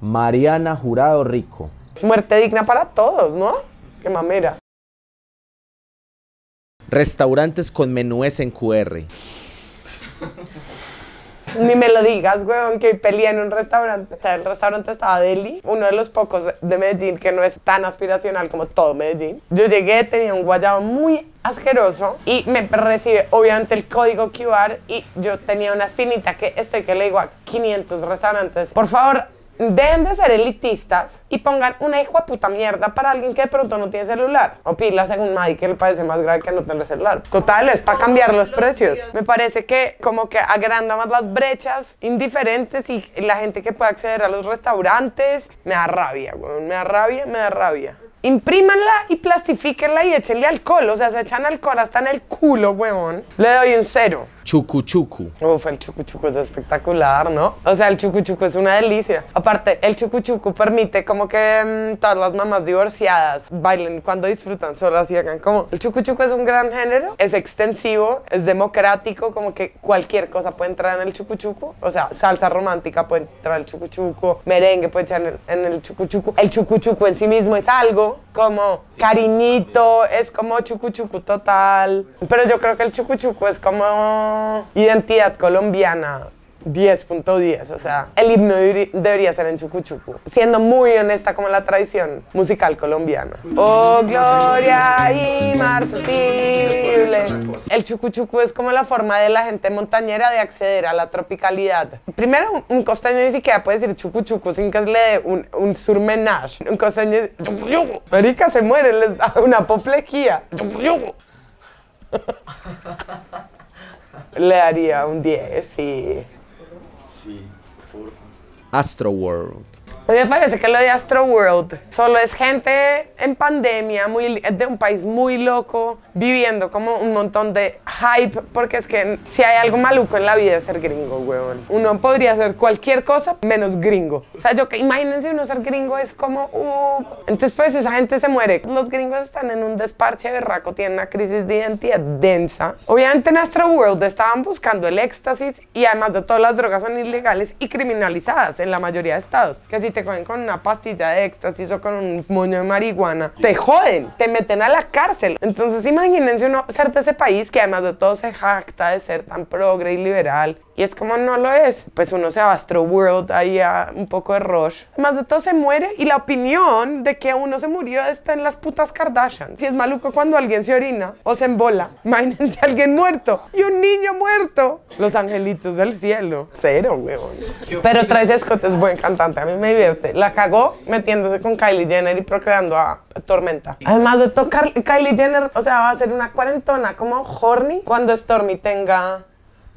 Mariana Jurado Rico. Muerte digna para todos, ¿no? Qué mamera. Restaurantes con menúes en QR. Ni me lo digas, weón, que peleé en un restaurante. O sea, el restaurante estaba Deli, uno de los pocos de Medellín que no es tan aspiracional como todo Medellín. Yo llegué, tenía un guayabo muy asqueroso y me recibe obviamente el código QR y yo tenía una espinita que estoy que le digo a 500 restaurantes, por favor, dejen de ser elitistas y pongan una hijo de puta mierda para alguien que de pronto no tiene celular. O pilas en un Madrid que le parece más grave que no tener celular. Total, es para cambiar los precios. Me parece que como que agranda más las brechas indiferentes y la gente que puede acceder a los restaurantes. Me da rabia, weón. Me da rabia, me da rabia. Imprímanla y plastifíquenla y échenle alcohol. O sea, se echan alcohol hasta en el culo, weón. Le doy un cero. Chucu Chucu. Uf, el chucu chucu es espectacular, ¿no? O sea, el chucu chucu es una delicia. Aparte, el chucu chucu permite como que mm, todas las mamás divorciadas bailen cuando disfrutan solas y hagan como... El chucu chucu es un gran género, es extensivo, es democrático, como que cualquier cosa puede entrar en el chucu chucu. O sea, salsa romántica puede entrar en el chucu chucu, merengue puede entrar en el, en el chucu chucu. El chucu chucu en sí mismo es algo como cariñito, es como chucu chucu total. Pero yo creo que el chucu chucu es como identidad colombiana 10.10, o sea, el himno debería ser en chucu chucu, siendo muy honesta como la tradición musical colombiana. Oh, gloria y mar sensible. El chucu chucu es como la forma de la gente montañera de acceder a la tropicalidad. Primero, un- costeño ni siquiera puede decir chucu chucu sin que le dé un, un surmenage. Un costeño dice. Marica se muere, les da una apoplejía. Le daría un 10, sí. Astro World. A mí me parece que lo de Astro World solo es gente en pandemia, muy, de un país muy loco, viviendo como un montón de hype, porque es que si hay algo maluco en la vida es ser gringo, weón. Uno podría hacer cualquier cosa menos gringo. O sea, yo que imagínense uno ser gringo es como, uh, entonces pues esa gente se muere. Los gringos están en un desparche berraco, tienen una crisis de identidad densa. Obviamente en Astro World estaban buscando el éxtasis y además de todas las drogas son ilegales y criminalizadas en la mayoría de estados. Que te cogen con una pastilla de éxtasis o con un moño de marihuana, te joden, te meten a la cárcel. Entonces imagínense uno ser de ese país que además de todo se jacta de ser tan progre y liberal. Y es como no lo es. Pues uno se va a Astro World ahí a un poco de rush. Además de todo se muere y la opinión de que uno se murió está en las putas Kardashian. Si es maluco cuando alguien se orina o se embola. Imagínense a alguien muerto y un niño muerto. Los angelitos del cielo. Cero, weón. Pero Travis Scott es buen cantante. A mí me divierte. La cagó metiéndose con Kylie Jenner y procreando a Tormenta. Además de tocar Kylie Jenner, o sea, va a ser una cuarentona como horny cuando Stormy tenga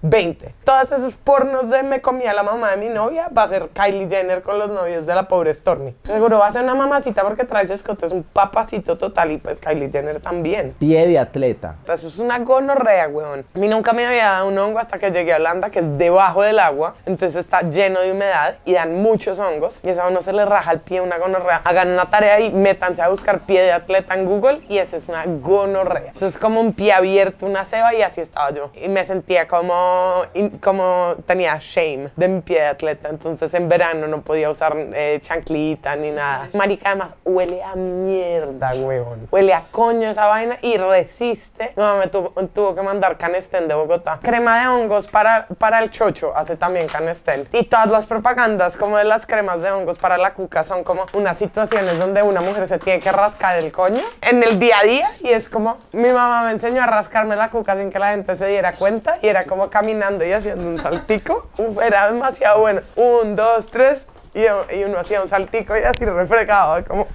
20. Todos esos pornos de me comía la mamá de mi novia va a ser Kylie Jenner con los novios de la pobre Stormy. Seguro va a ser una mamacita porque Travis Scott es un papacito total y pues Kylie Jenner también. Pie de atleta. Eso es una gonorrea, weón. A mí nunca me había dado un hongo hasta que llegué a Holanda, que es debajo del agua. Entonces está lleno de humedad y dan muchos hongos. Y eso a uno se le raja el pie, una gonorrea. Hagan una tarea y métanse a buscar pie de atleta en Google y eso es una gonorrea. Eso es como un pie abierto, una ceba y así estaba yo. Y me sentía como, como tenía shame de mi pie de atleta. Entonces en verano no podía usar eh, chanclita ni nada. Marica, además huele a mierda, weón. Huele a coño esa vaina y resiste. No, me tuvo, tuvo que mandar Canestén de Bogotá. Crema de hongos para, para el chocho, hace también Canestén. Y todas las propagandas como de las cremas de hongos para la cuca son como unas situaciones donde una mujer se tiene que rascar el coño en el día a día y es como mi mamá me enseñó a rascarme la cuca sin que la gente se diera cuenta y era como caminando y haciendo un saltico. Uf, era demasiado bueno. Un, dos, tres y, uno hacía un saltico y así refregado como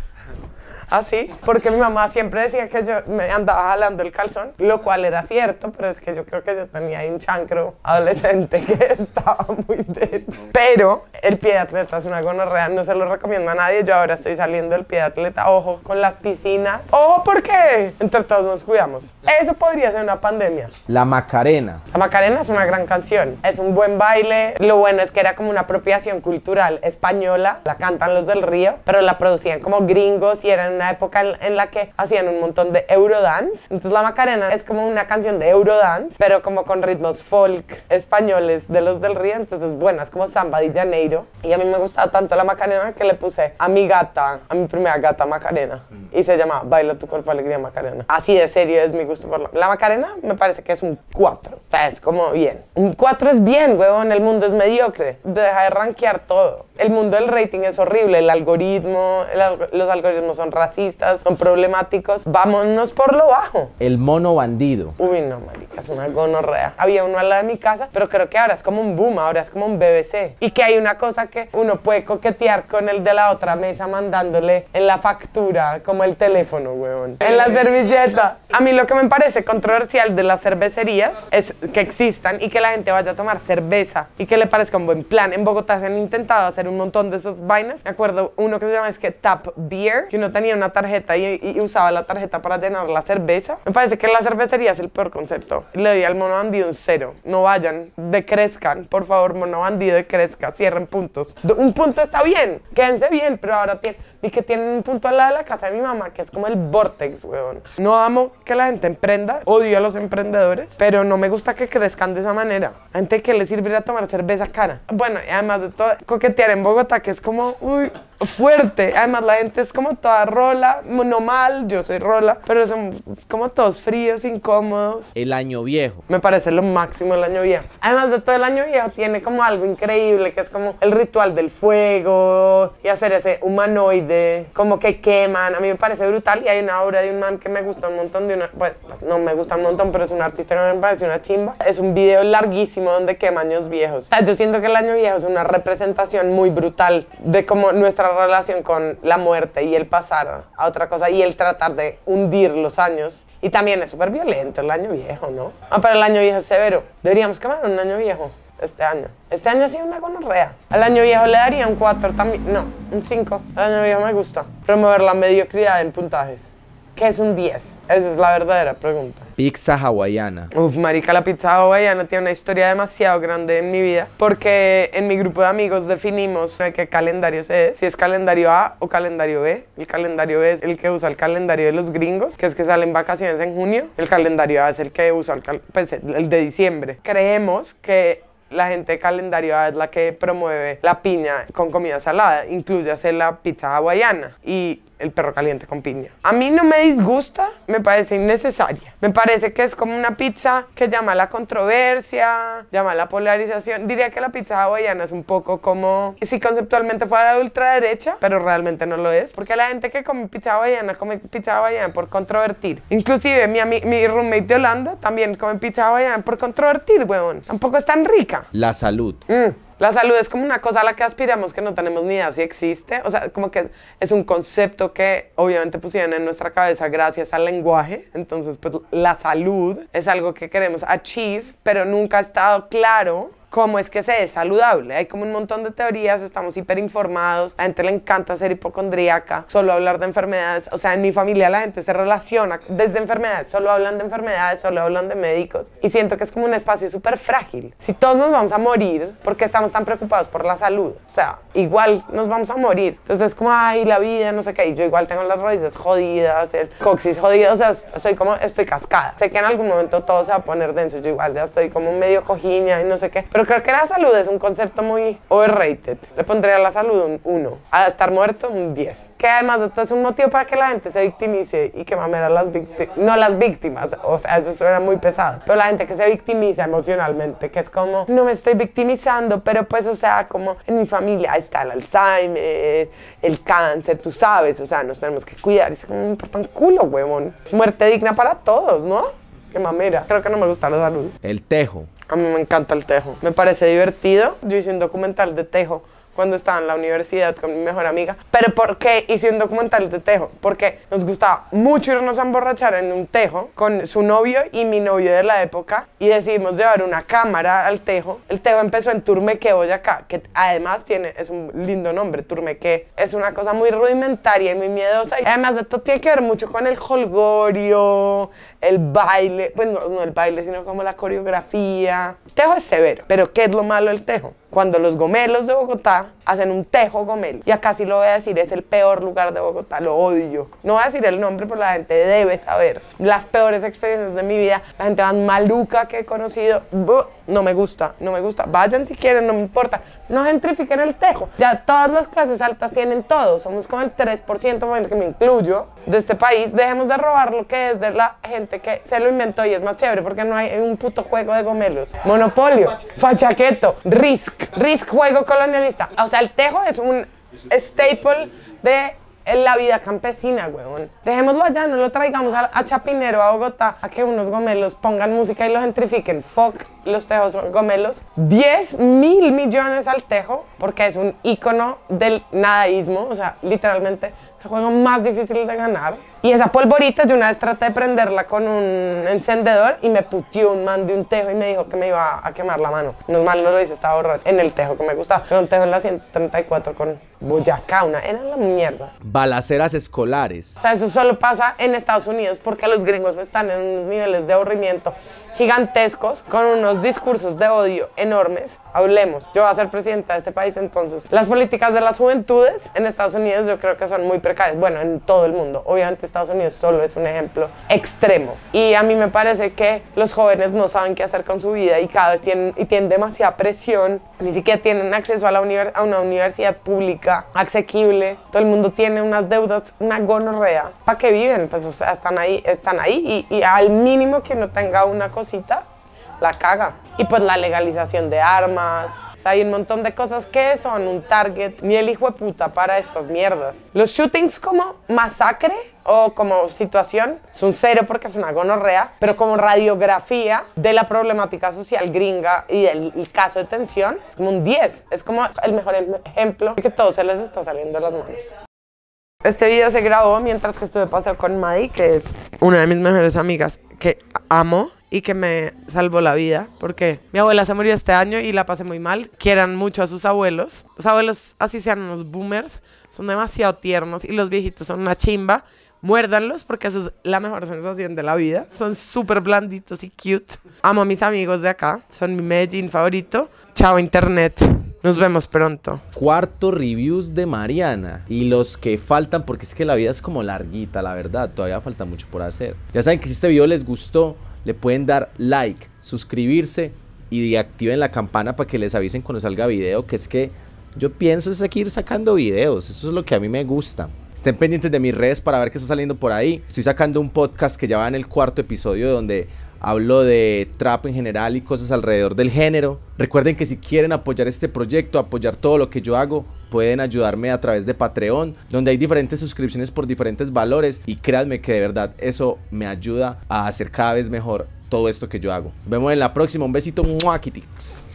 así, porque mi mamá siempre decía que yo me andaba jalando el calzón, lo cual era cierto, pero es que yo creo que yo tenía un chancro adolescente que estaba muy denso. Pero el pie de atleta es una gonorrea, no se lo recomiendo a nadie, yo ahora estoy saliendo del pie de atleta, ojo con las piscinas, ojo porque entre todos nos cuidamos. Eso podría ser una pandemia. La Macarena. La Macarena es una gran canción, es un buen baile. Lo bueno es que era como una apropiación cultural española. La cantan los del río, pero la producían como gringos y era una una época en, en la que hacían un montón de Eurodance. Entonces la Macarena es como una canción de Eurodance, pero como con ritmos folk españoles de los del río. Entonces es buena, es como Samba de Janeiro. Y a mí me gustaba tanto la Macarena que le puse a mi gata, a mi primera gata Macarena. Y se llama Baila tu cuerpo alegría Macarena. Así de serio es mi gusto por la, la Macarena. Me parece que es un 4. O sea, es como bien. Un 4 es bien, huevón. El mundo es mediocre. Deja de rankear todo. El mundo del rating es horrible. El algoritmo, el alg- los algoritmos son racistas, son problemáticos. Vámonos por lo bajo. El mono bandido. Uy, no, marica, es una gonorrea. Había uno al lado de mi casa, pero creo que ahora es como un boom, ahora es como un BBC. Y que hay una cosa que uno puede coquetear con el de la otra mesa mandándole en la factura, como el teléfono, weón. En la servilleta. A mí lo que me parece controversial de las cervecerías es que existan y que la gente vaya a tomar cerveza y que le parezca un buen plan. En Bogotá se han intentado hacer un montón de esos vainas. Me acuerdo uno que se llama es que Tap Beer, que uno tenía una tarjeta y, y usaba la tarjeta para llenar la cerveza. Me parece que la cervecería es el peor concepto. Le doy al mono bandido un cero. No vayan, decrezcan. Por favor, mono bandido, decrezca. Cierren puntos. Un punto está bien, quédense bien, pero ahora tienen... Y que tienen un punto al lado de la casa de mi mamá, que es como el vortex, weón. No amo que la gente emprenda, odio a los emprendedores, pero no me gusta que crezcan de esa manera. A gente que le sirve ir a tomar cerveza cara. Bueno, y además de todo, coquetear en Bogotá, que es como, uy, fuerte. Además, la gente es como toda rola, no mal, yo soy rola, pero son como todos fríos, incómodos. El año viejo. Me parece lo máximo el año viejo. Además de todo el año viejo, tiene como algo increíble, que es como el ritual del fuego y hacer ese humanoide, como que queman. A mí me parece brutal y hay una obra de un man que me gusta un montón, de una, pues no me gusta un montón, pero es un artista que me parece una chimba. Es un video larguísimo donde quema años viejos. O sea, yo siento que el año viejo es una representación muy brutal de cómo nuestra relación con la muerte y el pasar a otra cosa y el tratar de hundir los años. Y también es súper violento el año viejo, ¿no? Ah, pero el año viejo es severo. Deberíamos quemar un año viejo este año. Este año ha sido una gonorrea. Al año viejo le daría un 4 también. No, un 5. Al año viejo me gusta. Promover la mediocridad en puntajes. ¿Qué es un 10? Esa es la verdadera pregunta. Pizza hawaiana. Uf, marica, la pizza hawaiana tiene una historia demasiado grande en mi vida porque en mi grupo de amigos definimos qué calendario es, si es calendario A o calendario B. El calendario B es el que usa el calendario de los gringos, que es que salen vacaciones en junio. El calendario A es el que usa el, pues, el de diciembre. Creemos que la gente de calendario es la que promueve la piña con comida salada, incluye hacer la pizza hawaiana y el perro caliente con piña. A mí no me disgusta, me parece innecesaria. Me parece que es como una pizza que llama a la controversia, llama a la polarización. Diría que la pizza hawaiana es un poco como si conceptualmente fuera de ultraderecha, pero realmente no lo es, porque la gente que come pizza hawaiana come pizza hawaiana por controvertir. Inclusive mi, mi roommate de Holanda también come pizza hawaiana por controvertir, weón. Tampoco es tan rica. La salud. Mm. La salud es como una cosa a la que aspiramos que no tenemos ni idea si existe. O sea, como que es un concepto que obviamente pusieron en nuestra cabeza gracias al lenguaje. Entonces, pues la salud es algo que queremos achieve, pero nunca ha estado claro cómo es que se es saludable. Hay como un montón de teorías, estamos hiperinformados, a la gente le encanta ser hipocondríaca, solo hablar de enfermedades. O sea, en mi familia la gente se relaciona desde enfermedades, solo hablan de enfermedades, solo hablan de médicos. Y siento que es como un espacio súper frágil. Si todos nos vamos a morir, ¿por qué estamos tan preocupados por la salud? O sea, igual nos vamos a morir. Entonces es como, ay, la vida, no sé qué. Y yo igual tengo las raíces jodidas, el coxis jodido. O sea, soy como, estoy cascada. Sé que en algún momento todo se va a poner denso. Yo igual ya estoy como medio cojiña y no sé qué. Pero creo que la salud es un concepto muy overrated. Le pondría a la salud un 1. A estar muerto un 10. Que además de todo es un motivo para que la gente se victimice y que mamera las víctimas. No las víctimas, o sea, eso suena muy pesado. Pero la gente que se victimiza emocionalmente, que es como, no me estoy victimizando, pero pues, o sea, como en mi familia está el Alzheimer, el cáncer, tú sabes, o sea, nos tenemos que cuidar. Es como, me importa un culo, huevón. Muerte digna para todos, ¿no? Qué mamera. Creo que no me gusta la salud. El tejo. A mí me encanta el tejo. Me parece divertido. Yo hice un documental de tejo cuando estaba en la universidad con mi mejor amiga. ¿Pero por qué hice un documental de tejo? Porque nos gustaba mucho irnos a emborrachar en un tejo con su novio y mi novio de la época y decidimos llevar una cámara al tejo. El tejo empezó en Turmeque, Boyacá, que además tiene, es un lindo nombre, Turmeque. Es una cosa muy rudimentaria y muy miedosa. Y además de todo tiene que ver mucho con el holgorio, el baile, pues no, no el baile, sino como la coreografía. Tejo es severo, pero ¿qué es lo malo del tejo? Cuando los gomelos de Bogotá hacen un tejo gomelo. Y acá sí lo voy a decir, es el peor lugar de Bogotá, lo odio. No voy a decir el nombre, pero la gente debe saber. Las peores experiencias de mi vida, la gente más maluca que he conocido, buh, no me gusta, no me gusta. Vayan si quieren, no me importa. No gentrifiquen el tejo. Ya todas las clases altas tienen todo. Somos como el 3%, bueno, que me incluyo, de este país. Dejemos de robar lo que es de la gente que se lo inventó y es más chévere porque no hay un puto juego de gomelos. Monopolio, fachaqueto, Risk, Risk juego colonialista. O sea, el tejo es un staple de la vida campesina, huevón. Dejémoslo allá, no lo traigamos a, a Chapinero, a Bogotá, a que unos gomelos pongan música y los gentrifiquen. Fuck los tejos gomelos. 10 mil millones al tejo, porque es un icono del nadaísmo, o sea, literalmente el juego más difícil de ganar. Y esa polvorita, yo una vez traté de prenderla con un encendedor y me putió un man de un tejo y me dijo que me iba a quemar la mano. Normal no lo hice, estaba borracho. En el tejo que me gustaba. Era un tejo en la 134 con Boyacá, una, era la mierda. Balaceras escolares. O sea, eso solo pasa en Estados Unidos porque los gringos están en unos niveles de aburrimiento gigantescos, con unos discursos de odio enormes. Hablemos, yo voy a ser presidenta de este país, entonces las políticas de las juventudes en Estados Unidos yo creo que son muy precarias. Bueno, en todo el mundo. Obviamente Estados Unidos solo es un ejemplo extremo. Y a mí me parece que los jóvenes no saben qué hacer con su vida y cada vez tienen, y tienen demasiada presión. Ni siquiera tienen acceso a, la a una universidad pública asequible. Todo el mundo tiene unas deudas, una gonorrea. ¿Para qué viven? Pues o sea, están ahí, están ahí y, y al mínimo que uno tenga una cosita, la caga. Y pues la legalización de armas. O sea, hay un montón de cosas que son un target ni el hijo de puta para estas mierdas. Los shootings como masacre o como situación son cero porque es una gonorrea, pero como radiografía de la problemática social gringa y del el caso de tensión, es como un 10. Es como el mejor em- ejemplo de que todo se les está saliendo de las manos. Este video se grabó mientras que estuve paseo con Maddie, que es una de mis mejores amigas que amo y que me salvó la vida porque mi abuela se murió este año y la pasé muy mal. Quieran mucho a sus abuelos. Los abuelos, así sean unos boomers, son demasiado tiernos y los viejitos son una chimba. Muérdanlos porque eso es la mejor sensación de la vida. Son súper blanditos y cute. Amo a mis amigos de acá. Son mi Medellín favorito. Chao, internet. Nos vemos pronto. Cuarto reviews de Mariana. Y los que faltan, porque es que la vida es como larguita, la verdad. Todavía falta mucho por hacer. Ya saben que si este video les gustó, le pueden dar like, suscribirse y activen la campana para que les avisen cuando salga video. Que es que yo pienso es seguir sacando videos. Eso es lo que a mí me gusta. Estén pendientes de mis redes para ver qué está saliendo por ahí. Estoy sacando un podcast que ya va en el cuarto episodio donde hablo de trap en general y cosas alrededor del género. Recuerden que si quieren apoyar este proyecto, apoyar todo lo que yo hago, pueden ayudarme a través de Patreon, donde hay diferentes suscripciones por diferentes valores y créanme que de verdad eso me ayuda a hacer cada vez mejor todo esto que yo hago. Nos vemos en la próxima. Un besito. ¡Mua, kitties!